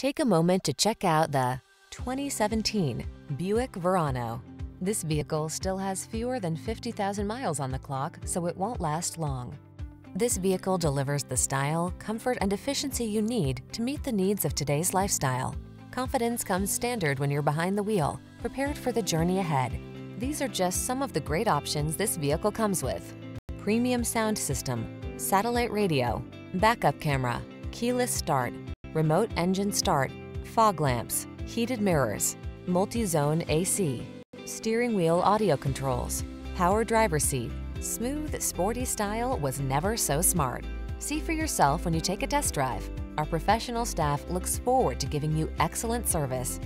Take a moment to check out the 2017 Buick Verano. This vehicle still has fewer than 50,000 miles on the clock, so it won't last long. This vehicle delivers the style, comfort, and efficiency you need to meet the needs of today's lifestyle. Confidence comes standard when you're behind the wheel, prepared for the journey ahead. These are just some of the great options this vehicle comes with. Premium sound system, satellite radio, backup camera, keyless start, remote engine start, fog lamps, heated mirrors, multi-zone AC, steering wheel audio controls, power driver seat. Smooth, sporty style was never so smart. See for yourself when you take a test drive. Our professional staff looks forward to giving you excellent service.